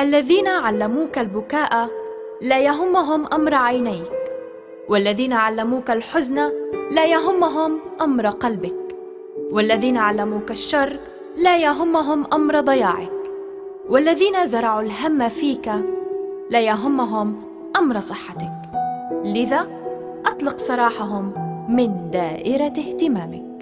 الذين علموك البكاء لا يهمهم أمر عينيك والذين علموك الحزن لا يهمهم أمر قلبك والذين علموك الشر لا يهمهم أمر ضياعك والذين زرعوا الهم فيك لا يهمهم أمر صحتك. لذا أطلق سراحهم من دائرة اهتمامك.